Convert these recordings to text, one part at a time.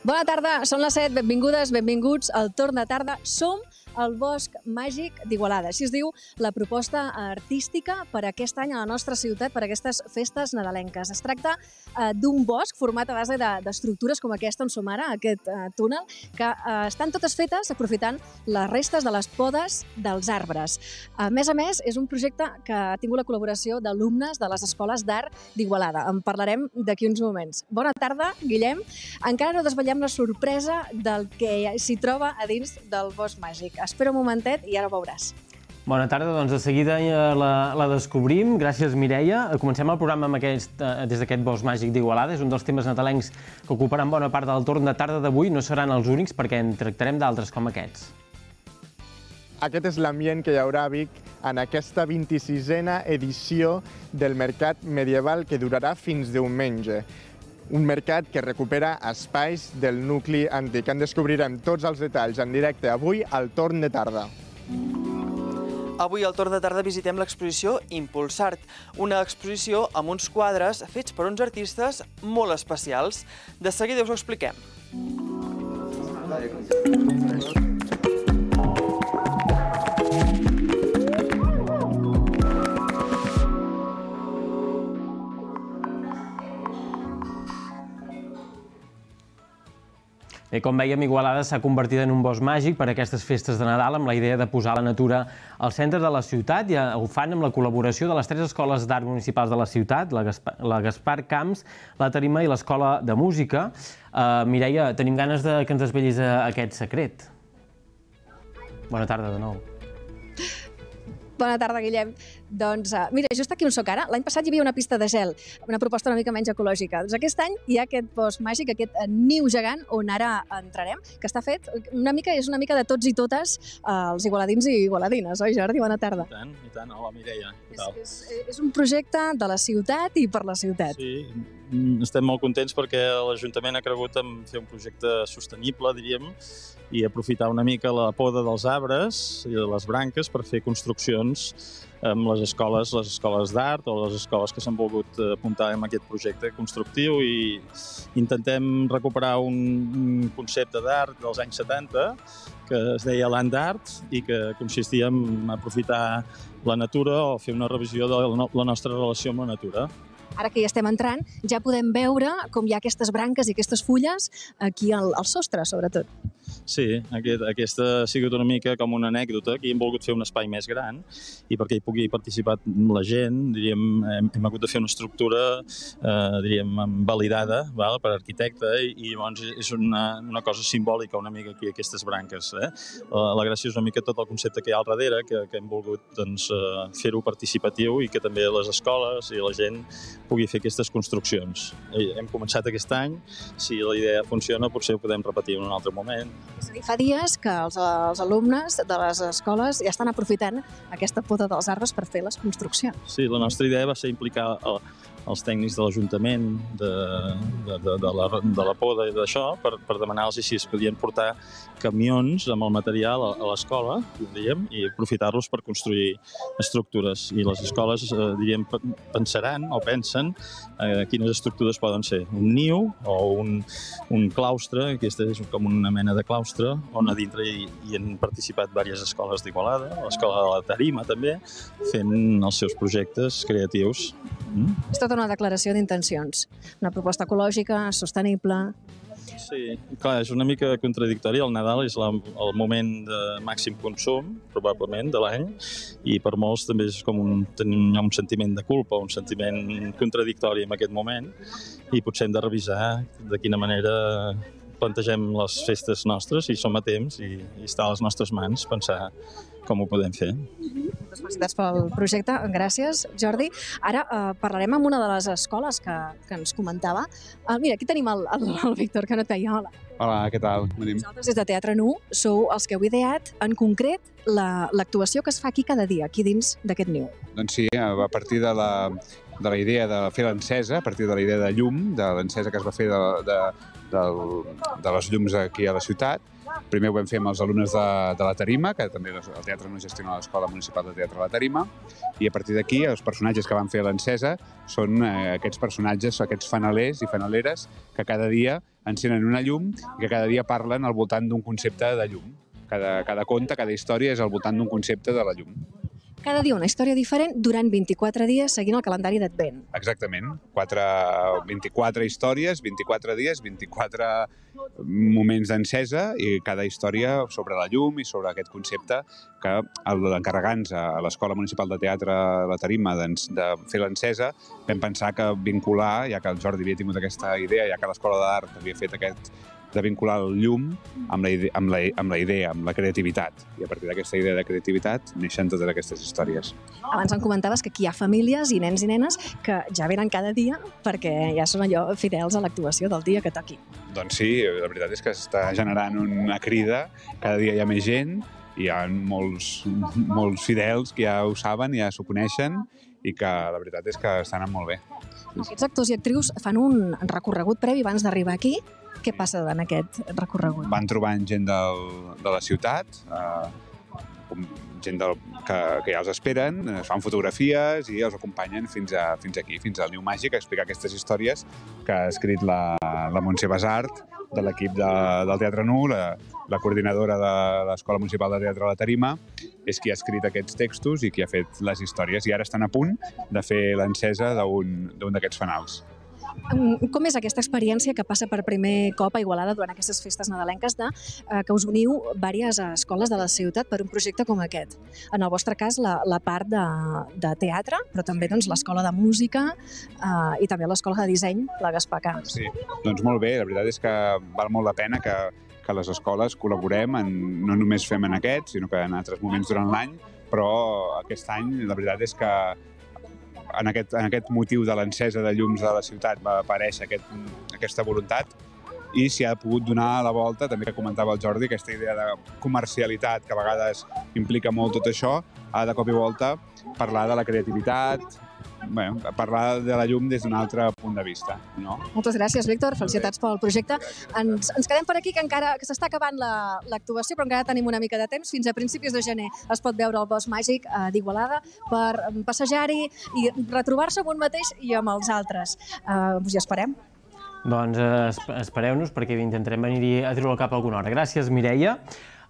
Bona tarda, són les 7, benvingudes, benvinguts al Torn de Tarda. Som el Bosc Màgic d'Igualada. Així es diu la proposta artística per aquest any a la nostra ciutat, per aquestes festes nadalenques. Es tracta eh, d'un bosc format a base d'estructures de, com aquesta on som ara, aquest eh, túnel, que eh, estan totes fetes aprofitant les restes de les podes dels arbres. A més a més, és un projecte que ha tingut la col·laboració d'alumnes de les escoles d'art d'Igualada. En parlarem d'aquí uns moments. Bona tarda, Guillem. Encara no desvetllem la sorpresa del que s'hi troba a dins del Bosc Màgic. Espera un momentet i ara ho veuràs. Bona tarda, doncs de seguida eh, la, la descobrim. Gràcies, Mireia. Comencem el programa amb aquest, eh, des d'aquest bosc màgic d'Igualada. És un dels temes natalencs que ocuparan bona part del torn de tarda d'avui. No seran els únics perquè en tractarem d'altres com aquests. Aquest és l'ambient que hi haurà a Vic en aquesta 26a edició del Mercat Medieval que durarà fins diumenge un mercat que recupera espais del nucli antic. En descobrirem tots els detalls en directe avui al Torn de Tarda. Avui al torn de tarda visitem l'exposició Impulsart, una exposició amb uns quadres fets per uns artistes molt especials. De seguida us ho expliquem. Bé, com veiem, Igualada s'ha convertit en un bosc màgic per a aquestes festes de Nadal amb la idea de posar la natura al centre de la ciutat i ho fan amb la col·laboració de les tres escoles d'art municipals de la ciutat, la Gaspar, la Gaspar Camps, la Tarima i l'Escola de Música. Uh, Mireia, tenim ganes de que ens desvellis uh, aquest secret. Bona tarda de nou. Bona tarda, Guillem. Doncs, uh, mira, just aquí on soc ara, l'any passat hi havia una pista de gel, una proposta una mica menys ecològica. Doncs aquest any hi ha aquest bosc màgic, aquest uh, niu gegant, on ara entrarem, que està fet una mica, és una mica de tots i totes uh, els igualadins i igualadines, oi Jordi? Bona tarda. I tant, i tant. Hola, Mireia. És, és, és un projecte de la ciutat i per la ciutat. Sí, mm, estem molt contents perquè l'Ajuntament ha cregut en fer un projecte sostenible, diríem, i aprofitar una mica la poda dels arbres i de les branques per fer construccions amb les escoles, les escoles d'art o les escoles que s'han volgut apuntar en aquest projecte constructiu i intentem recuperar un concepte d'art dels anys 70 que es deia Land Art i que consistia en aprofitar la natura o fer una revisió de la nostra relació amb la natura. Ara que hi estem entrant, ja podem veure com hi ha aquestes branques i aquestes fulles aquí al, al sostre, sobretot. Sí, aquest, aquesta ha sigut una mica com una anècdota, que hem volgut fer un espai més gran i perquè hi pugui participar la gent, diríem, hem, hem hagut de fer una estructura, eh, diríem, validada val, per arquitecte i, i llavors és una, una cosa simbòlica una mica aquí, aquestes branques. Eh? La, la gràcia és una mica tot el concepte que hi ha al darrere, que, que hem volgut doncs, eh, fer-ho participatiu i que també les escoles i la gent pugui fer aquestes construccions. Hem començat aquest any, si la idea funciona potser ho podem repetir en un altre moment. És a dir, fa dies que els, els alumnes de les escoles ja estan aprofitant aquesta poda dels arbres per fer les construccions. Sí, la nostra idea va ser implicar el, els tècnics de l'Ajuntament, de, de, de, de, la, de la poda i d'això, per, per demanar-los si es podien portar camions amb el material a, l'escola, diríem, i aprofitar-los per construir estructures. I les escoles, eh, diríem, pensaran o pensen eh, quines estructures poden ser. Un niu o un, un claustre, aquesta és com una mena de claustre, on a dintre hi, hi han participat diverses escoles d'Igualada, l'escola de la Tarima també, fent els seus projectes creatius. Mm? Tota una declaració d'intencions. Una proposta ecològica, sostenible, Sí, clar, és una mica contradictori. El Nadal és la, el moment de màxim consum, probablement, de l'any, i per molts també és com un, tenir un sentiment de culpa, un sentiment contradictori en aquest moment, i potser hem de revisar de quina manera plantegem les festes nostres i som a temps i, i està a les nostres mans pensar com ho podem fer. Moltes felicitats pel projecte. Gràcies, Jordi. Ara eh, parlarem amb una de les escoles que, que ens comentava. Uh, mira, aquí tenim el, el, el Víctor, que no et. Hola. Hola, què tal? Venim. Vosaltres des de Teatre Nu sou els que heu ideat, en concret, l'actuació la, que es fa aquí cada dia, aquí dins d'aquest niu. Doncs sí, a partir de la de la idea de fer l'encesa, a partir de la idea de llum, de l'encesa que es va fer de, de, de, de les llums aquí a la ciutat. Primer ho vam fer amb els alumnes de, de la Tarima, que també el teatre no gestiona l'Escola Municipal de Teatre de la Tarima, i a partir d'aquí els personatges que van fer l'encesa són eh, aquests personatges, aquests fanalers i fanaleres que cada dia encenen una llum i que cada dia parlen al voltant d'un concepte de llum. Cada, cada conte, cada història és al voltant d'un concepte de la llum. Cada dia una història diferent durant 24 dies seguint el calendari d'Advent. Exactament. 4, 24 històries, 24 dies, 24 moments d'encesa i cada història sobre la llum i sobre aquest concepte que l'encarregant a l'Escola Municipal de Teatre La Tarima de fer l'encesa vam pensar que vincular, ja que el Jordi havia tingut aquesta idea, ja que l'Escola d'Art havia fet aquest de vincular el llum amb la, amb, la, amb la idea, amb la creativitat. I a partir d'aquesta idea de creativitat neixen totes aquestes històries. Abans em comentaves que aquí hi ha famílies i nens i nenes que ja venen cada dia perquè ja són allò fidels a l'actuació del dia que toqui. Doncs sí, la veritat és que està generant una crida, cada dia hi ha més gent, hi ha molts, molts fidels que ja ho saben, ja s'ho coneixen i que la veritat és que estan anant molt bé. Aquests actors i actrius fan un recorregut previ abans d'arribar aquí què passa en aquest recorregut? Van trobant gent del, de la ciutat, eh, gent del, que, que ja els esperen, es fan fotografies i els acompanyen fins, a, fins aquí, fins al Niu Màgic, a explicar aquestes històries que ha escrit la, la Montse Basart, de l'equip de, del Teatre Nu, la, la coordinadora de l'Escola Municipal de Teatre de la Tarima, és qui ha escrit aquests textos i qui ha fet les històries. I ara estan a punt de fer l'encesa d'un d'aquests fanals. Com és aquesta experiència que passa per primer cop a Igualada durant aquestes festes nadalenques de eh, que us uniu diverses escoles de la ciutat per un projecte com aquest? En el vostre cas, la, la part de, de teatre, però també doncs, l'escola de música eh, i també l'escola de disseny, la Gaspar Camps. Sí, doncs molt bé, la veritat és que val molt la pena que, que les escoles col·laborem, en, no només fem en aquest, sinó que en altres moments durant l'any, però aquest any la veritat és que en aquest, en aquest motiu de l'encesa de llums de la ciutat va aparèixer aquest, aquesta voluntat i s'hi ha pogut donar la volta, també que comentava el Jordi, aquesta idea de comercialitat que a vegades implica molt tot això, ha de cop i volta parlar de la creativitat, bé, parlar de la llum des d'un altre punt de vista. No? Moltes gràcies, Víctor. Felicitats pel projecte. Ens, ens quedem per aquí, que encara que s'està acabant l'actuació, la, però encara tenim una mica de temps. Fins a principis de gener es pot veure el Bosc Màgic eh, d'Igualada per mm, passejar-hi i retrobar-se amb un mateix i amb els altres. Eh, us hi esperem. Doncs eh, espereu-nos perquè intentarem venir a treure el cap alguna hora. Gràcies, Mireia.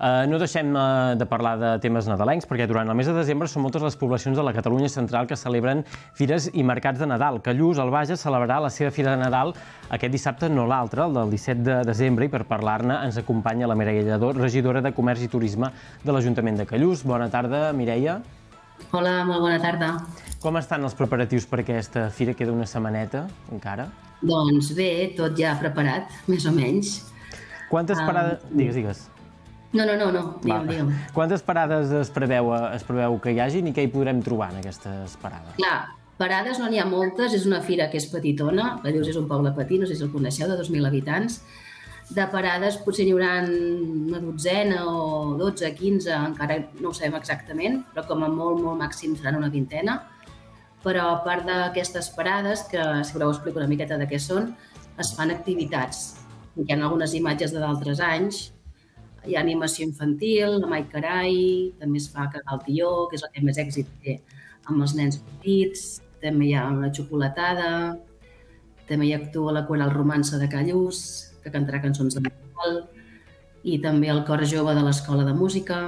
Eh, no deixem eh, de parlar de temes nadalencs, perquè durant el mes de desembre són moltes les poblacions de la Catalunya central que celebren fires i mercats de Nadal. Callús, al Bages, celebrarà la seva fira de Nadal aquest dissabte, no l'altre, el del 17 de desembre, i per parlar-ne ens acompanya la Mireia Lledó, regidora de Comerç i Turisme de l'Ajuntament de Callús. Bona tarda, Mireia. Hola, molt bona tarda. Com estan els preparatius per aquesta fira? Queda una setmaneta, encara? Doncs bé, tot ja preparat, més o menys. Quantes parades... Um, digues, digues. No, no, no, no. digue'm, digue'm. Quantes parades es preveu, es preveu que hi hagi i què hi podrem trobar en aquestes parades? Clar, parades no n'hi ha moltes, és una fira que és petitona, la Dius és un poble petit, no sé si el coneixeu, de 2.000 habitants. De parades potser n'hi haurà una dotzena o 12, 15, encara no ho sabem exactament, però com a molt, molt màxim seran una vintena. Però a part d'aquestes parades, que si voleu explico una miqueta de què són, es fan activitats. Hi ha algunes imatges de d'altres anys, hi ha animació infantil, la Mai Carai, també es fa Cagar el Tió, que és el que més èxit té amb els nens petits, també hi ha una xocolatada, també hi actua la coral romança de Callús, que cantarà cançons de Nadal, i també el cor jove de l'Escola de Música.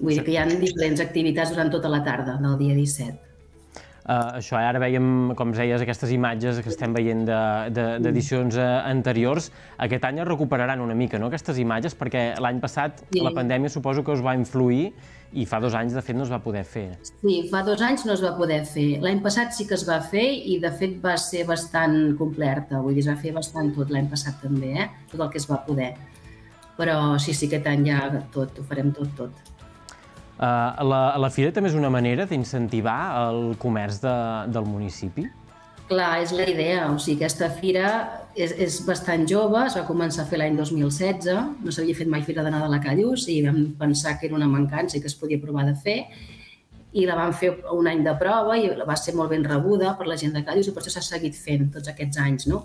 Vull dir que hi ha diferents activitats durant tota la tarda del dia 17. Uh, això, eh, ara veiem, com deies, aquestes imatges que estem veient d'edicions de, de, uh, anteriors. Aquest any es recuperaran una mica, no?, aquestes imatges, perquè l'any passat sí. la pandèmia suposo que us va influir i fa dos anys, de fet, no es va poder fer. Sí, fa dos anys no es va poder fer. L'any passat sí que es va fer i, de fet, va ser bastant completa. Vull dir, es va fer bastant tot l'any passat també, eh? Tot el que es va poder. Però sí, sí, aquest any ja tot, ho farem tot, tot. Uh, la, la fira també és una manera d'incentivar el comerç de, del municipi? Clar, és la idea. O sigui, aquesta fira és, és bastant jove, es va començar a fer l'any 2016, no s'havia fet mai fira de Nadal a Callús i vam pensar que era una mancança i que es podia provar de fer. i la vam fer un any de prova i va ser molt ben rebuda per la gent de Callús i per això s'ha seguit fent tots aquests anys. No?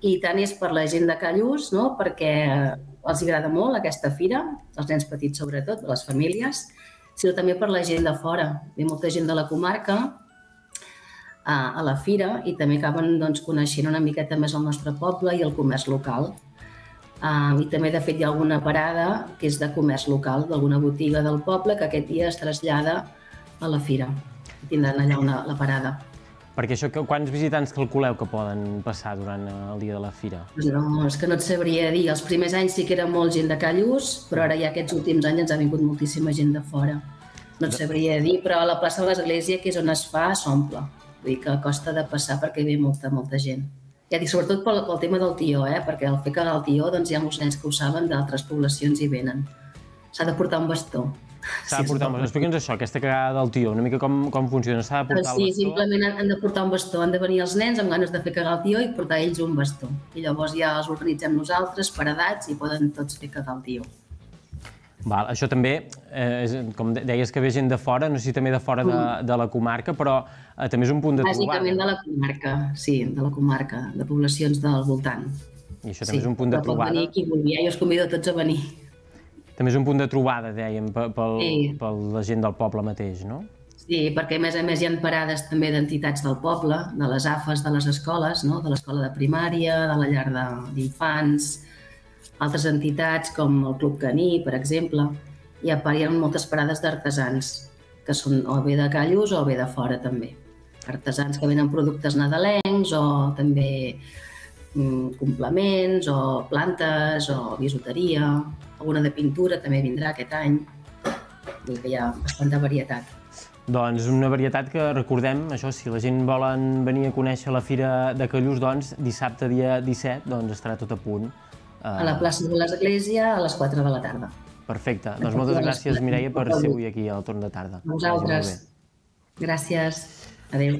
I tant és per la gent de Callús, no? perquè els agrada molt aquesta fira, els nens petits sobretot, les famílies, sinó també per la gent de fora. Ve molta gent de la comarca a, a la fira i també acaben doncs, coneixent una miqueta més el nostre poble i el comerç local. Uh, I també, de fet, hi ha alguna parada que és de comerç local, d'alguna botiga del poble, que aquest dia es trasllada a la fira. Tindran allà una, la parada. Perquè això, quants visitants calculeu que poden passar durant el dia de la fira? No, és que no et sabria dir. Els primers anys sí que era molt gent de Callús, però ara ja aquests últims anys ens ha vingut moltíssima gent de fora. No et sabria dir, però a la plaça de l'Església, que és on es fa, s'omple. Vull dir que costa de passar perquè ve molta, molta gent. Ja dic, sobretot pel, pel tema del tió, eh? perquè al fer cagar el tió doncs hi ha molts nens que ho saben d'altres poblacions i venen. S'ha de portar un bastó. S'ha de portar un bastó. Explica'ns això, aquesta cagada del tió, una mica com, com funciona. S'ha de portar sí, el bastó? simplement han de portar un bastó. Han de venir els nens amb ganes de fer cagar el tió i portar ells un bastó. I llavors ja els organitzem nosaltres per edats i poden tots fer cagar el tió. Val, això també, eh, és, com deies que ve gent de fora, no sé si també de fora de, de la comarca, però eh, també és un punt de trobada. Bàsicament de la comarca, sí, de la comarca, de poblacions del voltant. I això també sí, és un punt de trobada. venir qui vulgui, eh? jo us convido tots a venir. També és un punt de trobada, dèiem, pel, pel, sí. per la gent del poble mateix, no? Sí, perquè a més a més hi ha parades també d'entitats del poble, de les AFES de les escoles, no? de l'escola de primària, de la llar d'infants, altres entitats com el Club Caní, per exemple, hi ha, hi ha moltes parades d'artesans, que són o bé de Callús o bé de fora també. Artesans que venen productes nadalencs o també mm, complements o plantes o bisuteria, alguna de pintura també vindrà aquest any. Vull que hi ha bastanta varietat. Doncs una varietat que recordem, això, si la gent volen venir a conèixer la Fira de Callús, doncs dissabte dia 17 doncs estarà tot a punt a la plaça de l'Església a les 4 de la tarda. Perfecte. Doncs moltes gràcies, Mireia, per ser avui aquí al torn de tarda. A vosaltres. Gràcies. Adéu.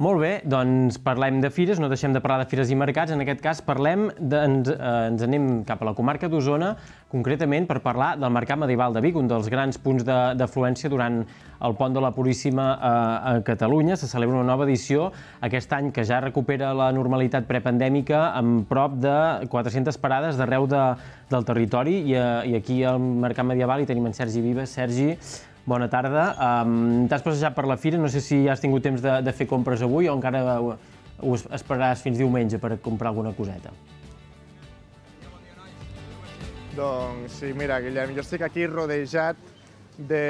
Molt bé, doncs parlem de fires, no deixem de parlar de fires i mercats, en aquest cas parlem de, ens, eh, ens anem cap a la comarca d'Osona, concretament per parlar del Mercat Medieval de Vic, un dels grans punts d'afluència durant el Pont de la Puríssima a, a Catalunya. Se celebra una nova edició aquest any que ja recupera la normalitat prepandèmica amb prop de 400 parades d'arreu de, del territori i, a, i aquí al Mercat Medieval hi tenim en Sergi Vives. Sergi, Bona tarda. Um, T'has passejat per la fira, no sé si has tingut temps de, de fer compres avui o encara ho, ho esperaràs fins diumenge per comprar alguna coseta. Doncs sí, mira, Guillem, jo estic aquí rodejat de,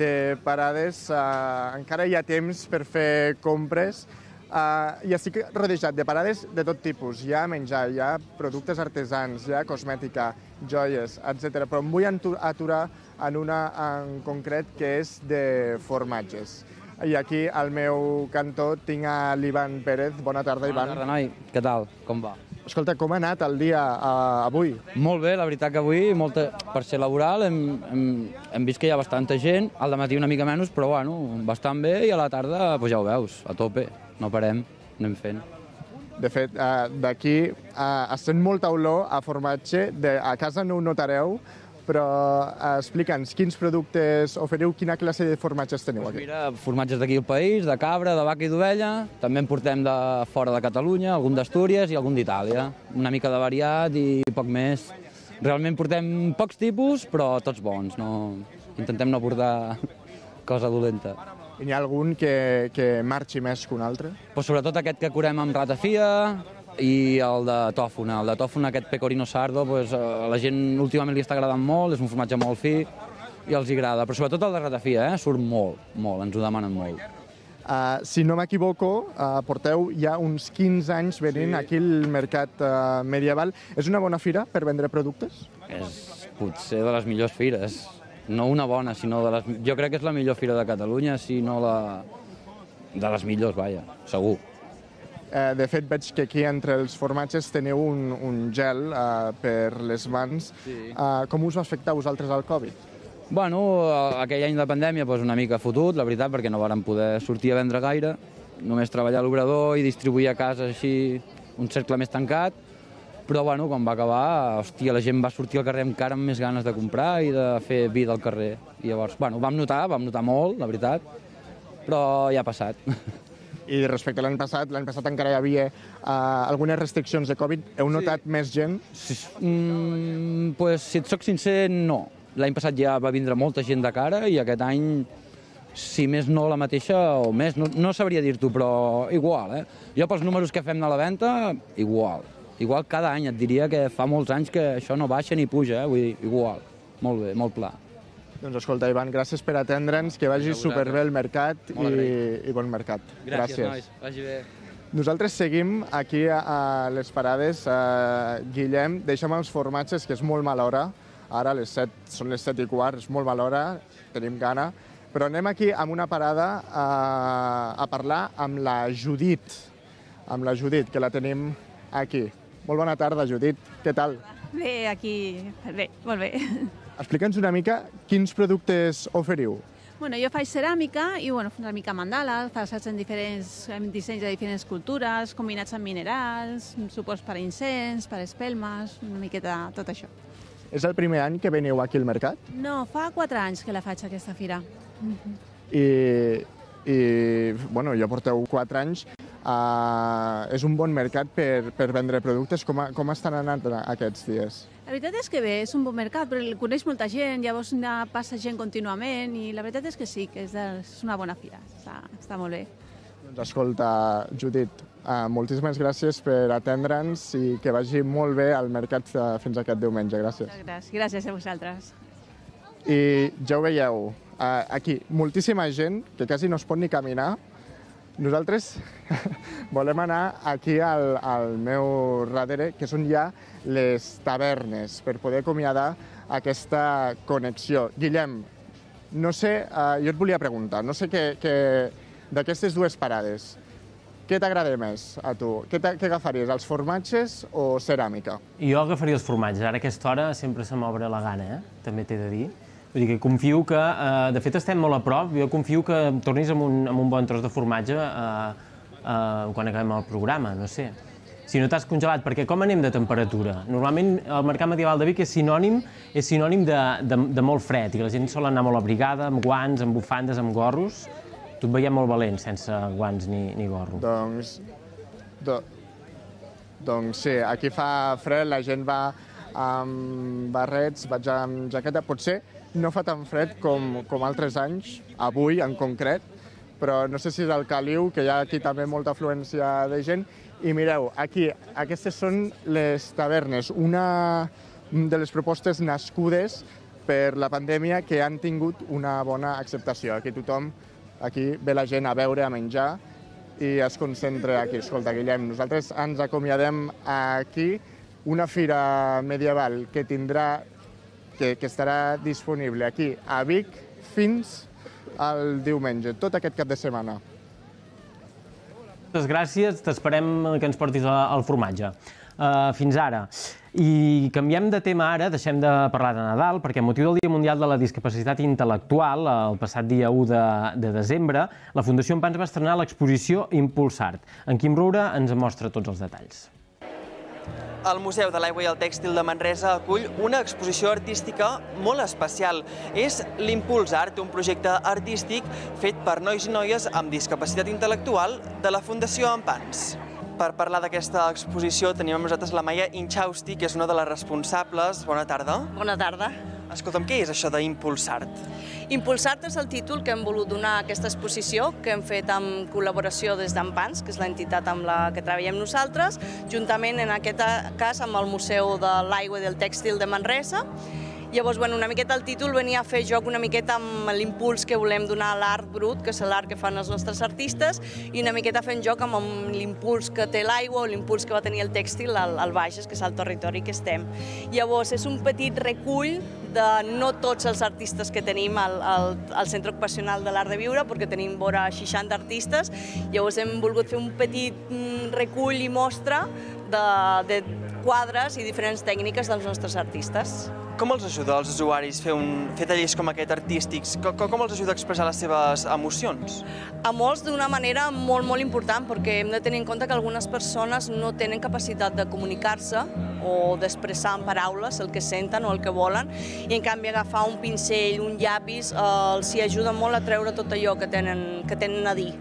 de parades. Uh, encara hi ha temps per fer compres. Uh, I estic rodejat de parades de tot tipus. Hi ha menjar, hi ha productes artesans, hi ha cosmètica, joies, etc. Però em vull aturar en una en concret que és de formatges. I aquí al meu cantó tinc a l'Ivan Pérez. Bona tarda, Ivan. Bona tarda, noi. Què tal? Com va? Escolta, com ha anat el dia uh, avui? Molt bé, la veritat que avui, molta, per ser laboral, hem, hem, hem vist que hi ha bastanta gent, al matí una mica menys, però bueno, bastant bé, i a la tarda, pues ja ho veus, a tope, no parem, anem fent. De fet, uh, d'aquí uh, es sent molta olor a formatge, de, a casa no ho notareu, però uh, explica'ns quins productes oferiu, quina classe de formatges teniu aquí. Mira, formatges d'aquí al país, de cabra, de vaca i d'ovella, també en portem de fora de Catalunya, algun d'Astúries i algun d'Itàlia. Una mica de variat i poc més. Realment portem pocs tipus, però tots bons. No... Intentem no portar cosa dolenta. I n'hi ha algun que, que marxi més que un altre? Pues sobretot aquest que curem amb ratafia, i el de tòfona. El de tòfona, aquest pecorino sardo, pues, a la gent últimament li està agradant molt, és un formatge molt fi i els agrada, però sobretot el de ratafia, eh? surt molt, molt, ens ho demanen molt. Uh, si no m'equivoco, uh, porteu ja uns 15 anys venint sí. aquí al mercat uh, medieval. És una bona fira per vendre productes? És potser de les millors fires. No una bona, sinó de les... Jo crec que és la millor fira de Catalunya, si no la... de les millors, vaja, segur. Eh, de fet, veig que aquí entre els formatges teniu un, un gel eh, per les mans. Sí. Eh, com us va afectar a vosaltres el Covid? Bueno, aquell any de pandèmia doncs una mica fotut, la veritat, perquè no vàrem poder sortir a vendre gaire, només treballar a l'obrador i distribuir a casa així un cercle més tancat, però bueno, quan va acabar, hòstia, la gent va sortir al carrer encara amb més ganes de comprar i de fer vida al carrer. I llavors, bueno, vam notar, vam notar molt, la veritat, però ja ha passat. I respecte a l'any passat, l'any passat encara hi havia uh, algunes restriccions de Covid. Heu notat sí. més gent? Sí. Mm, pues, si et soc sincer, no. L'any passat ja va vindre molta gent de cara i aquest any, si més no la mateixa o més, no, no sabria dir-t'ho, però igual, eh? Jo pels números que fem de la venda, igual. Igual cada any, et diria que fa molts anys que això no baixa ni puja, eh? Vull dir, igual. Molt bé, molt pla. Doncs escolta, Ivan, gràcies per atendre'ns, que vagi superbé el mercat i, i bon mercat. Gràcies, gràcies. nois. Vagi bé. Nosaltres seguim aquí a, a les parades. Uh, Guillem, deixa'm els formatges, que és molt mala hora. Ara les 7, són les 7 i quart, és molt mala hora, tenim gana. Però anem aquí amb una parada a, a parlar amb la Judit, amb la Judit, que la tenim aquí. Molt bona tarda, Judit. Què tal? Bé, aquí... Bé, molt bé. Explica'ns una mica quins productes oferiu. Bueno, jo faig ceràmica i bueno, una mica mandala, faig en diferents en dissenys de diferents cultures, combinats amb minerals, suports per a incens, per a espelmes, una miqueta tot això. És el primer any que veniu aquí al mercat? No, fa quatre anys que la faig aquesta fira. I, i bueno, ja porteu quatre anys. Uh, és un bon mercat per, per vendre productes. Com, a, com estan anant aquests dies? La veritat és que bé, és un bon mercat, però el coneix molta gent, llavors passa gent contínuament i la veritat és que sí, que és, de, és una bona fira, està, està molt bé. Doncs escolta, Judit, uh, moltíssimes gràcies per atendre'ns i que vagi molt bé al mercat uh, fins aquest diumenge. Gràcies. Gràcies, gràcies a vosaltres. I ja ho veieu, uh, aquí, moltíssima gent que quasi no es pot ni caminar, nosaltres volem anar aquí al, al meu darrere, que són ja les tavernes, per poder acomiadar aquesta connexió. Guillem, no sé, uh, jo et volia preguntar, no sé què, què d'aquestes dues parades, què t'agrada més a tu? Què, què agafaries, els formatges o ceràmica? Jo agafaria els formatges. Ara a aquesta hora sempre se m'obre la gana, eh? també t'he de dir. Vull dir que confio que, eh, de fet estem molt a prop, jo confio que tornis amb un, amb un bon tros de formatge eh, eh, quan acabem el programa, no sé. Si no t'has congelat, perquè com anem de temperatura? Normalment el mercat medieval de Vic és sinònim, és sinònim de, de, de molt fred i la gent sol anar molt abrigada, amb guants, amb bufandes, amb gorros. Tu et veiem molt valent sense guants ni, ni gorro. Doncs, do, doncs sí, aquí fa fred, la gent va amb barrets, vaig amb jaqueta, potser no fa tan fred com, com altres anys, avui en concret, però no sé si és el caliu, que hi ha aquí també molta afluència de gent. I mireu, aquí, aquestes són les tavernes, una de les propostes nascudes per la pandèmia que han tingut una bona acceptació. Aquí tothom, aquí ve la gent a beure, a menjar i es concentra aquí. Escolta, Guillem, nosaltres ens acomiadem aquí una fira medieval que tindrà que, que estarà disponible aquí a Vic fins al diumenge, tot aquest cap de setmana. Moltes gràcies, t'esperem que ens portis el formatge. Uh, fins ara. I canviem de tema ara, deixem de parlar de Nadal, perquè a motiu del Dia Mundial de la Discapacitat Intel·lectual, el passat dia 1 de, de desembre, la Fundació Empans va estrenar l'exposició Impulsart. En Quim Roura ens mostra tots els detalls el Museu de l'Aigua i el Tèxtil de Manresa acull una exposició artística molt especial. És l'Impuls Art, un projecte artístic fet per nois i noies amb discapacitat intel·lectual de la Fundació Ampans. Per parlar d'aquesta exposició tenim amb nosaltres la Maia Inchausti, que és una de les responsables. Bona tarda. Bona tarda. Escolta'm, què és això d'Impulsart? Impulsart és el títol que hem volut donar a aquesta exposició, que hem fet amb col·laboració des d'Ampans, que és l'entitat amb la que treballem nosaltres, juntament en aquest cas amb el Museu de l'Aigua i del Tèxtil de Manresa, Llavors, bueno, una miqueta el títol venia a fer joc una miqueta amb l'impuls que volem donar a l'art brut, que és l'art que fan els nostres artistes, i una miqueta fent joc amb l'impuls que té l'aigua o l'impuls que va tenir el tèxtil al, al Baixes, que és el territori que estem. Llavors, és un petit recull de no tots els artistes que tenim al, al, al Centre Ocupacional de l'Art de Viure, perquè tenim vora 60 artistes, llavors hem volgut fer un petit mm, recull i mostra de, de quadres i diferents tècniques dels nostres artistes. Com els ajuda als usuaris fer, un, fer tallers com aquest artístics? Com, com els ajuda a expressar les seves emocions? A molts d'una manera molt, molt important, perquè hem de tenir en compte que algunes persones no tenen capacitat de comunicar-se o d'expressar en paraules el que senten o el que volen, i en canvi agafar un pincell, un llapis, eh, els hi ajuda molt a treure tot allò que tenen, que tenen a dir.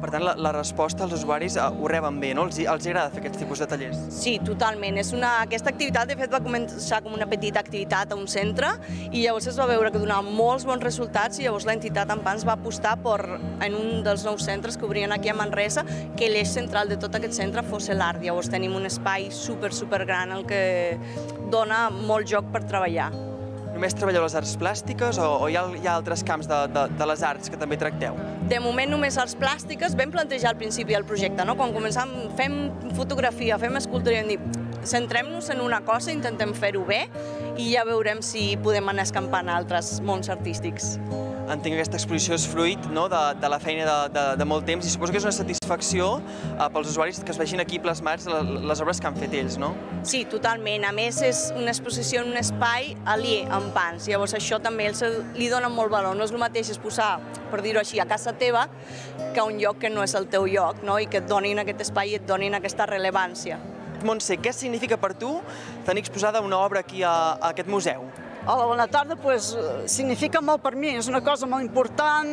Per tant, la, la resposta als usuaris uh, ho reben bé, no? Els, els agrada fer aquests tipus de tallers? Sí, totalment. És una, aquesta activitat, de fet, va començar com una petita activitat a un centre i llavors es va veure que donava molts bons resultats i llavors l'entitat Ampans va apostar per, en un dels nous centres que obrien aquí a Manresa que l'eix central de tot aquest centre fos l'art. Llavors tenim un espai super, super gran el que dona molt joc per treballar. Només treballeu les arts plàstiques o, o hi, ha, hi ha altres camps de, de, de les arts que també tracteu? De moment només arts plàstiques, vam plantejar al principi del projecte, no? quan començam, fem fotografia, fem escultura i hem dit centrem-nos en una cosa, intentem fer-ho bé i ja veurem si podem anar escampant altres mons artístics entenc que aquesta exposició és fruit no, de, de la feina de, de, de molt temps i suposo que és una satisfacció eh, pels usuaris que es vegin aquí plasmats les, les obres que han fet ells, no? Sí, totalment. A més, és una exposició en un espai aliè amb pans. Llavors, això també els, li dona molt valor. No és el mateix exposar, per dir-ho així, a casa teva que a un lloc que no és el teu lloc, no? i que et donin aquest espai i et donin aquesta rellevància. Montse, què significa per tu tenir exposada una obra aquí a, a aquest museu? Hola, bona tarda. Pues, significa molt per mi, és una cosa molt important,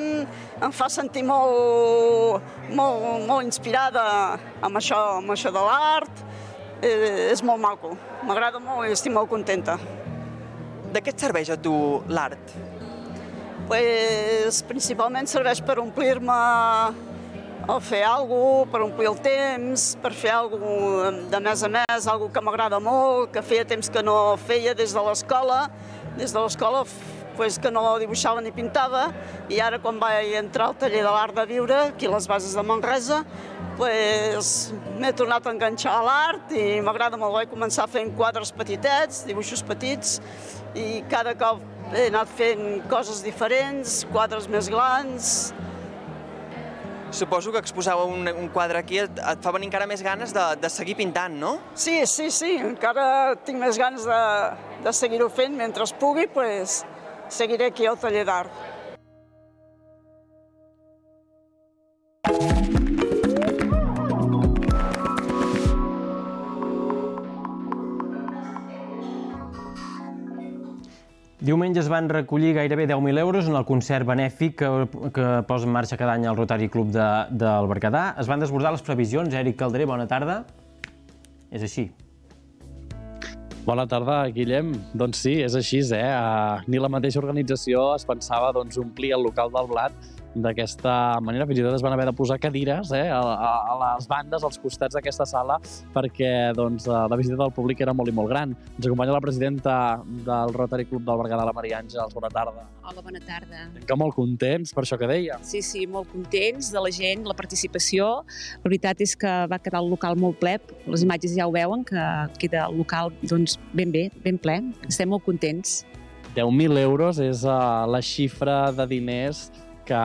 em fa sentir molt, molt, molt inspirada amb això, amb això de l'art. Eh, és molt maco, m'agrada molt i estic molt contenta. De què et serveix a tu l'art? Pues, principalment serveix per omplir-me o fer alguna cosa, per omplir el temps, per fer alguna cosa de més a més, alguna que m'agrada molt, que feia temps que no feia des de l'escola, des de l'escola pues, que no dibuixava ni pintava i ara quan vaig entrar al taller de l'art de viure, aquí a les bases de Manresa, pues, m'he tornat a enganxar a l'art i m'agrada molt. Vaig començar fent quadres petitets, dibuixos petits, i cada cop he anat fent coses diferents, quadres més grans, Suposo que exposar un, un quadre aquí et, et fa venir encara més ganes de, de seguir pintant, no? Sí, sí, sí, encara tinc més ganes de, de seguir-ho fent mentre es pugui, pues, seguiré aquí al taller d'art. Diumenge es van recollir gairebé 10.000 euros en el concert benèfic que, que posa en marxa cada any el Rotary Club de, del Berguedà. Es van desbordar les previsions. Eric Caldré, bona tarda. És així. Bona tarda, Guillem. Doncs sí, és així, eh? Ni la mateixa organització es pensava doncs, omplir el local del Blat d'aquesta manera. Fins i tot es van haver de posar cadires eh, a, a, les bandes, als costats d'aquesta sala, perquè doncs, eh, la visita del públic era molt i molt gran. Ens acompanya la presidenta del Rotary Club del Berguedà, la Maria Àngels. Bona tarda. Hola, bona tarda. Que molt contents per això que deia. Sí, sí, molt contents de la gent, la participació. La veritat és que va quedar el local molt ple. Les imatges ja ho veuen, que queda el local doncs, ben bé, ben ple. Estem molt contents. 10.000 euros és uh, la xifra de diners que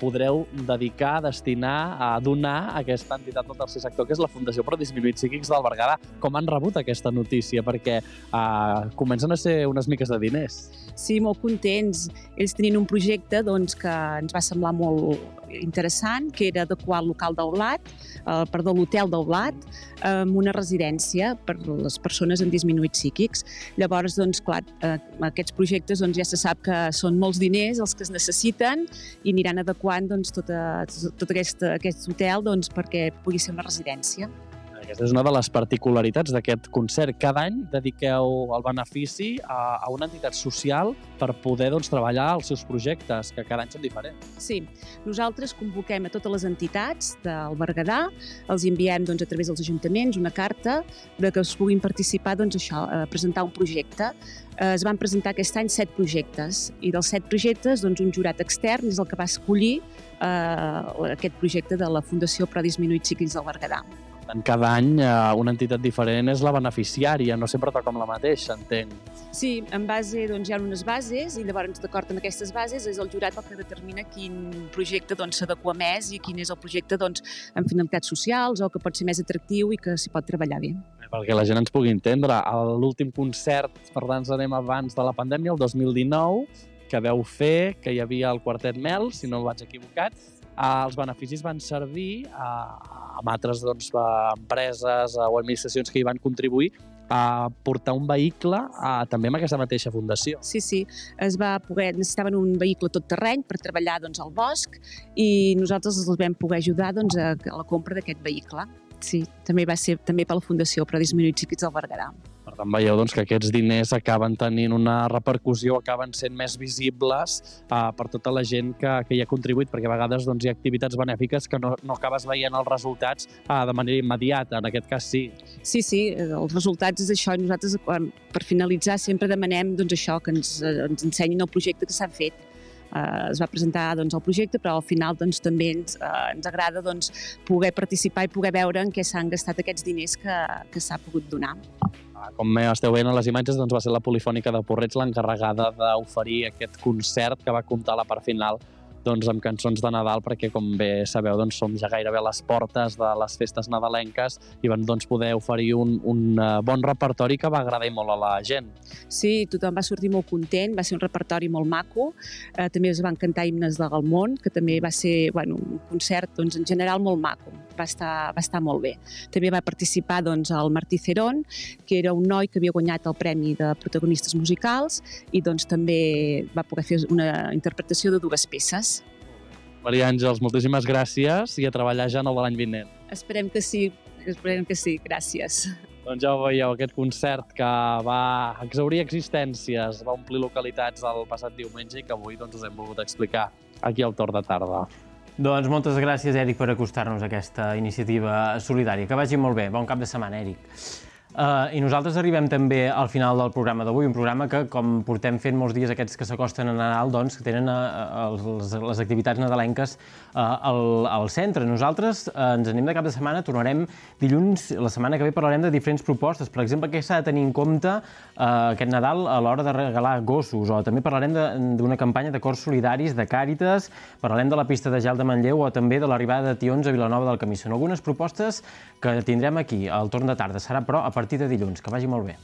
podreu dedicar, destinar a donar a aquesta entitat del tercer sector, que és la Fundació per Disminuïts Psíquics del Berguedà. Com han rebut aquesta notícia? Perquè uh, comencen a ser unes miques de diners. Sí, molt contents. Ells tenien un projecte doncs, que ens va semblar molt interessant, que era adequar el local del Blat, eh, perdó, l'hotel del Blat, amb una residència per les persones amb disminuïts psíquics. Llavors, doncs, clar, eh, aquests projectes doncs, ja se sap que són molts diners els que es necessiten i aniran adequant doncs, tot, a, tot aquest, aquest hotel doncs, perquè pugui ser una residència. Aquesta és una de les particularitats d'aquest concert. Cada any dediqueu el benefici a, a una entitat social per poder doncs, treballar els seus projectes, que cada any són diferents. Sí, nosaltres convoquem a totes les entitats del Berguedà, els enviem doncs, a través dels ajuntaments una carta de que es puguin participar doncs, això, a presentar un projecte. Eh, es van presentar aquest any set projectes i dels set projectes doncs, un jurat extern és el que va escollir eh, aquest projecte de la Fundació Pro Disminuïts Psíquics del Berguedà tant, cada any eh, una entitat diferent és la beneficiària, no sempre toca amb la mateixa, entenc. Sí, en base doncs, hi ha unes bases i llavors d'acord amb aquestes bases és el jurat el que determina quin projecte doncs, s'adequa doncs, més i quin és el projecte doncs, amb finalitats socials o que pot ser més atractiu i que s'hi pot treballar bé. Perquè la gent ens pugui entendre, l'últim concert, per tant, anem abans de la pandèmia, el 2019, que veu fer que hi havia el Quartet Mel, si no vaig equivocat, eh, els beneficis van servir a, amb altres doncs, empreses o administracions que hi van contribuir a portar un vehicle a, també amb aquesta mateixa fundació. Sí, sí, es va poder, necessitaven un vehicle tot terreny per treballar doncs, al bosc i nosaltres els vam poder ajudar doncs, a, a la compra d'aquest vehicle. Sí, també va ser també per la Fundació per a Disminuïts Psíquics del Berguedà. Per tant, veieu doncs, que aquests diners acaben tenint una repercussió, acaben sent més visibles uh, per tota la gent que, que hi ha contribuït, perquè a vegades doncs, hi ha activitats benèfiques que no, no acabes veient els resultats uh, de manera immediata, en aquest cas sí. Sí, sí, els resultats és això. Nosaltres, quan, per finalitzar, sempre demanem doncs, això, que ens, ens ensenyin el projecte que s'ha fet. Uh, es va presentar doncs, el projecte, però al final doncs, també ens, uh, ens agrada doncs, poder participar i poder veure en què s'han gastat aquests diners que, que s'ha pogut donar. Com esteu veient a les imatges, doncs va ser la Polifònica de Porreig l'encarregada d'oferir aquest concert que va comptar la part final doncs, amb cançons de Nadal, perquè, com bé sabeu, doncs, som ja gairebé a les portes de les festes nadalenques i van doncs, poder oferir un, un uh, bon repertori que va agradar molt a la gent. Sí, tothom va sortir molt content, va ser un repertori molt maco, eh, també es van cantar himnes de Galmont, que també va ser bueno, un concert doncs, en general molt maco, va estar, va estar molt bé. També va participar doncs, el Martí Cerón, que era un noi que havia guanyat el Premi de Protagonistes Musicals i doncs, també va poder fer una interpretació de dues peces. Maria Àngels, moltíssimes gràcies i a treballar ja en el de l'any vinent. Esperem que sí, esperem que sí. Gràcies. Doncs ja ho veieu, aquest concert que va exaurir existències, va omplir localitats el passat diumenge i que avui doncs, us hem volgut explicar aquí al Torn de Tarda. Doncs moltes gràcies, Eric, per acostar-nos a aquesta iniciativa solidària. Que vagi molt bé. Bon cap de setmana, Eric. Uh, I nosaltres arribem també al final del programa d'avui, un programa que, com portem fent molts dies aquests que s'acosten a Nadal, doncs, tenen uh, les, les activitats nadalenques uh, al, al centre. Nosaltres uh, ens anem de cap de setmana, tornarem dilluns, la setmana que ve parlarem de diferents propostes. Per exemple, què s'ha de tenir en compte uh, aquest Nadal a l'hora de regalar gossos, o també parlarem d'una campanya de cors solidaris de Càritas, parlarem de la pista de gel de Manlleu o també de l'arribada de tions a Vilanova del Camí. Són algunes propostes que tindrem aquí al torn de tarda. Serà, però, a partir de dilluns. Que vagi molt bé.